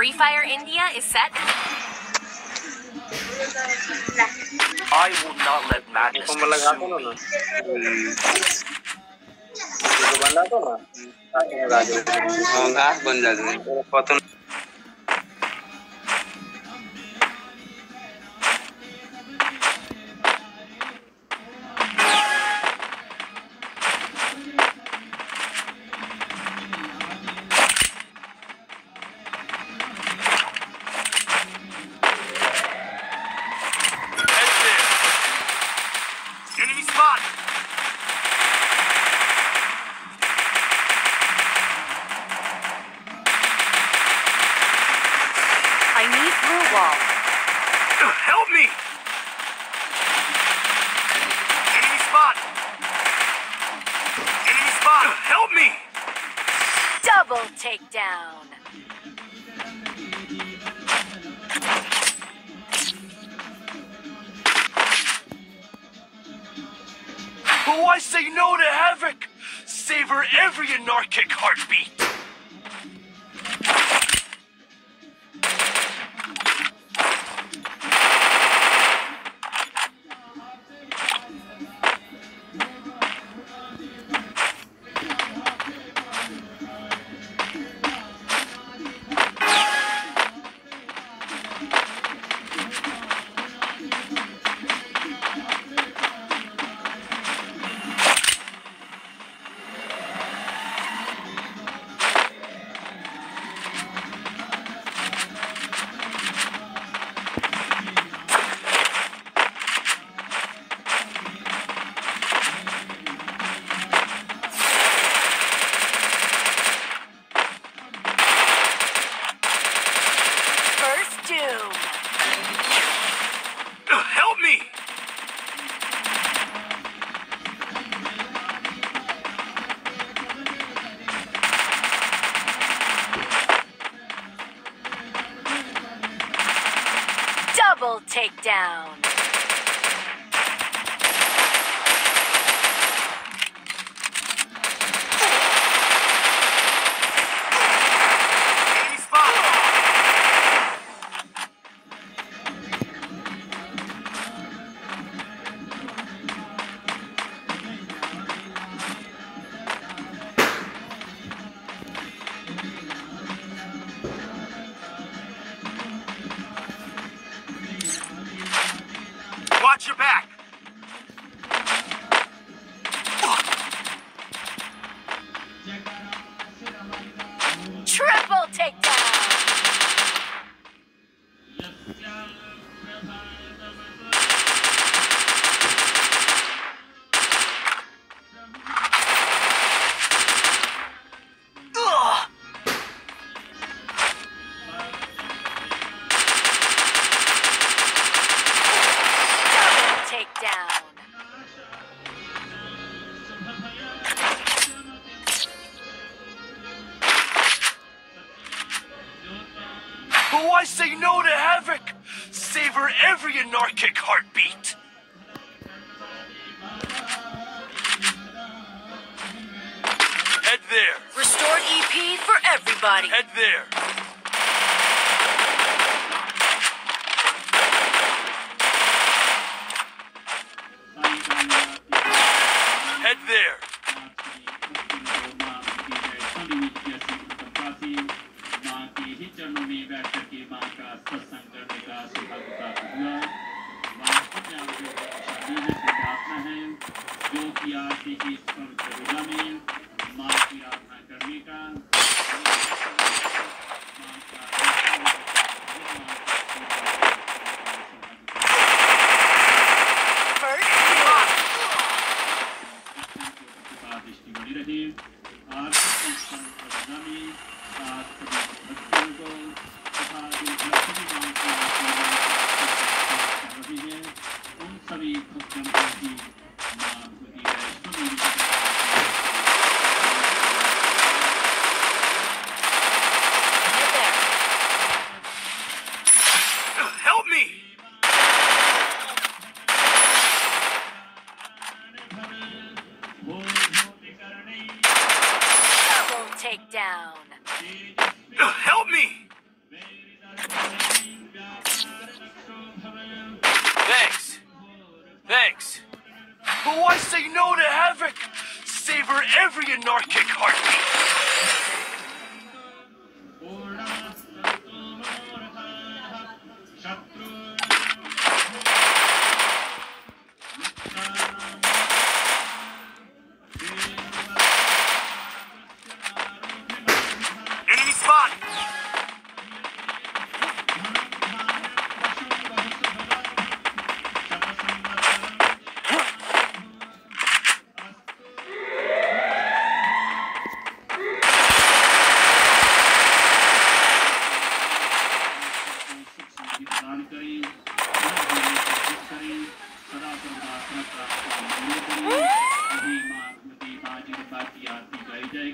Free Fire India is set. I will not let madness Kung malaga ko consume nun, me. Help me! Enemy spotted. Enemy. Ugh, Help me! Double takedown. Oh, I say no to havoc. Savor every anarchic heartbeat. Help me! Double takedown. Watch your back. Triple takedown. Oh, I say no to havoc. Savor every anarchic heartbeat. Head there. Restored EP for everybody. Head there. की बैठक की मांग का सत्संग करने का सुभाग प्राप्त हुआ वास्तव में है प्रार्थना है जो कि आज की इस पवित्र में माँ की आराधना करने का Help me! Thanks. Thanks. But why say no to Havoc? Savor every anarchic heartbeat.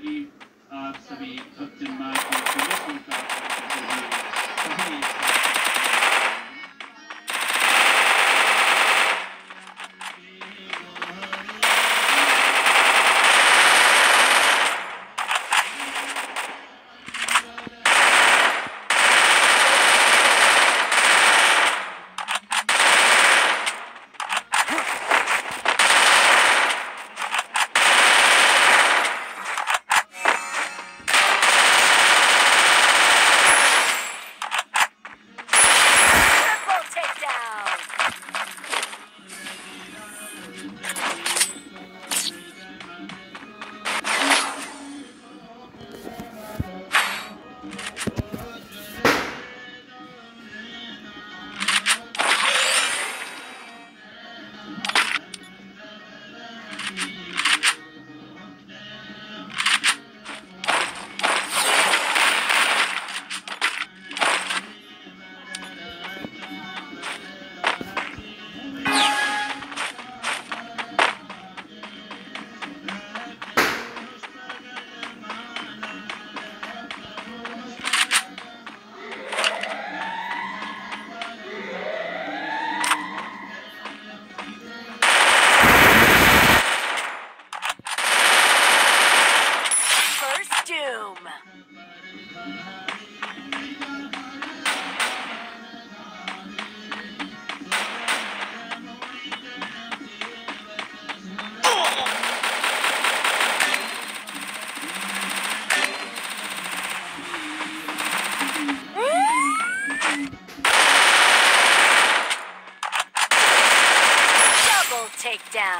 कि आप सभी भक्त जन्मा के सभी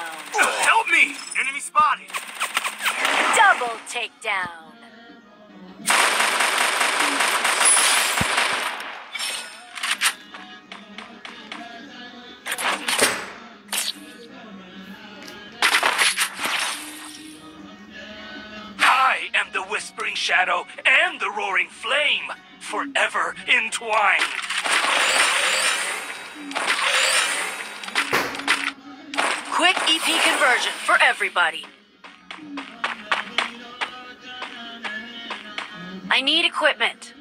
takedown. Help me! Enemy spotted! Double takedown. I am the Whispering Shadow and the Roaring Flame, forever entwined. Quick conversion for everybody. I need equipment.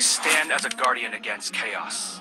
I stand as a guardian against chaos.